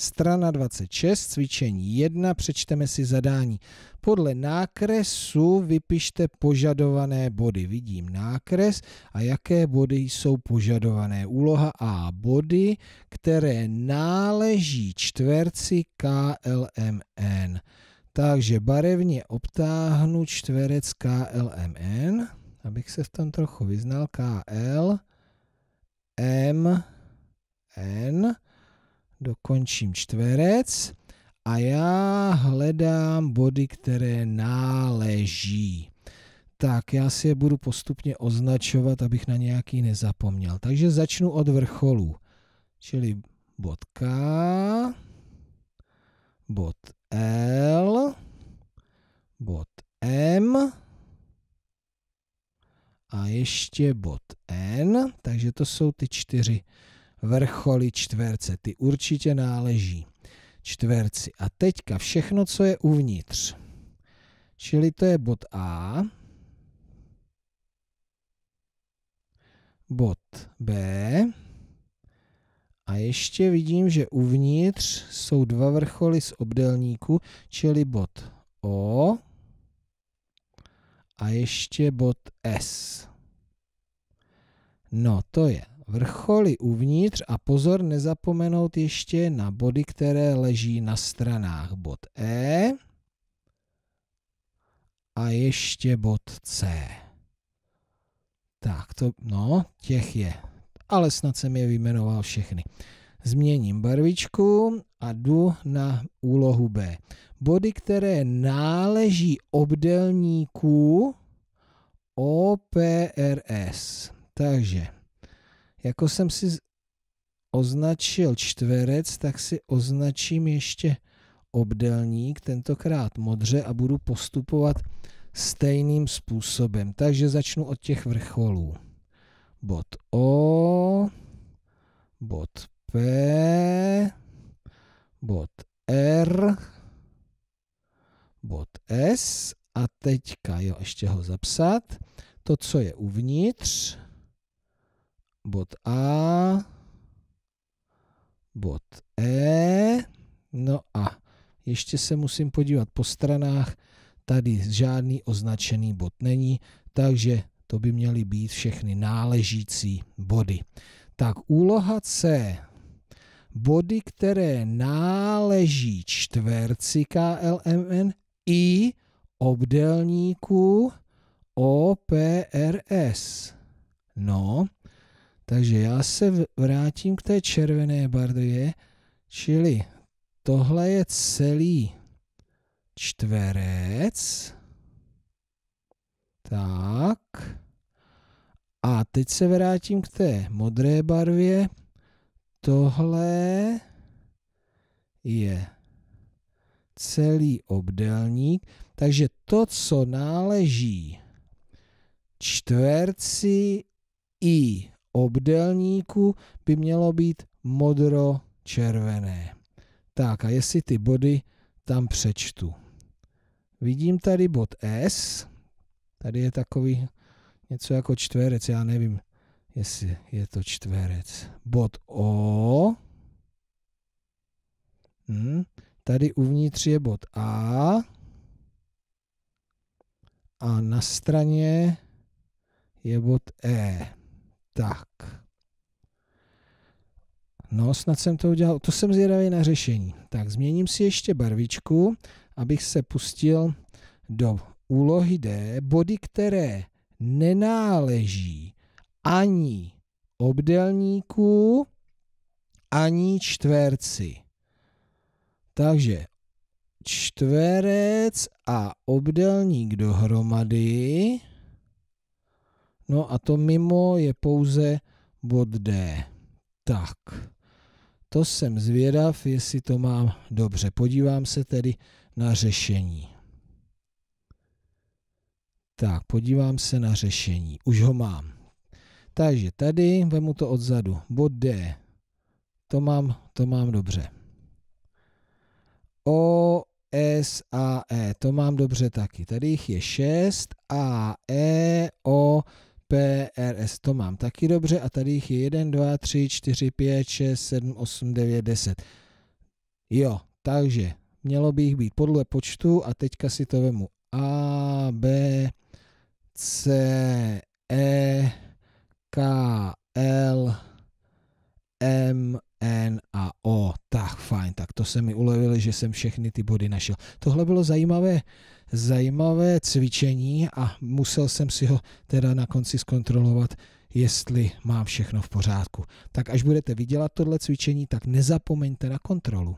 Strana 26, cvičení 1, přečteme si zadání. Podle nákresu vypište požadované body. Vidím nákres a jaké body jsou požadované. Úloha A. Body, které náleží čtverci KLMN. Takže barevně obtáhnu čtverec KLMN, abych se v tom trochu vyznal. KL, M, N, dokončím čtverec a já hledám body, které náleží. Tak, já si je budu postupně označovat, abych na nějaký nezapomněl. Takže začnu od vrcholu. Čili bod K, bod L, bod M a ještě bod N, takže to jsou ty čtyři vrcholy čtverce. Ty určitě náleží čtverci. A teďka všechno, co je uvnitř. Čili to je bod A, bod B a ještě vidím, že uvnitř jsou dva vrcholy z obdelníku, čili bod O a ještě bod S. No, to je vrcholy uvnitř a pozor nezapomenout ještě na body, které leží na stranách. Bod E a ještě bod C. Tak, to, no, těch je. Ale snad jsem je vyjmenoval všechny. Změním barvičku a jdu na úlohu B. Body, které náleží obdelníků OPRS. Takže jako jsem si označil čtverec, tak si označím ještě obdelník, tentokrát modře a budu postupovat stejným způsobem. Takže začnu od těch vrcholů. Bod O, bod P, bod R, bod S a teďka, jo, ještě ho zapsat, to, co je uvnitř, bod A, bod E, no a ještě se musím podívat po stranách, tady žádný označený bod není, takže to by měly být všechny náležící body. Tak úloha C. Body, které náleží čtverci KLMN i obdelníku OPRS. No, takže já se vrátím k té červené barvě, čili tohle je celý čtverec. Tak. A teď se vrátím k té modré barvě. Tohle je celý obdelník. Takže to, co náleží čtverci i obdelníku by mělo být modro-červené. Tak a jestli ty body tam přečtu. Vidím tady bod S, tady je takový něco jako čtverec, já nevím, jestli je to čtverec. Bod O, hmm. tady uvnitř je bod A a na straně je bod E. Tak. No, snad jsem to udělal. To jsem zvědavý na řešení. Tak, změním si ještě barvičku, abych se pustil do úlohy D. Body, které nenáleží ani obdelníku, ani čtverci. Takže čtverec a obdelník dohromady No a to mimo je pouze bod D. Tak, to jsem zvědav, jestli to mám dobře. Podívám se tedy na řešení. Tak, podívám se na řešení. Už ho mám. Takže tady vemu to odzadu. Bod D. To mám, to mám dobře. O, S, A, E. To mám dobře taky. Tady jich je 6. A, E, O, PRS, to mám taky dobře a tady jich je 1, 2, 3, 4, 5, 6, 7, 8, 9, 10. Jo, takže mělo by jich být podle počtu a teďka si to vemu A, B, C, E, K, L, M, N a O. Tak fajn, tak to se mi ulevilo, že jsem všechny ty body našel. Tohle bylo zajímavé, zajímavé cvičení a musel jsem si ho teda na konci zkontrolovat, jestli mám všechno v pořádku. Tak až budete vydělat tohle cvičení, tak nezapomeňte na kontrolu.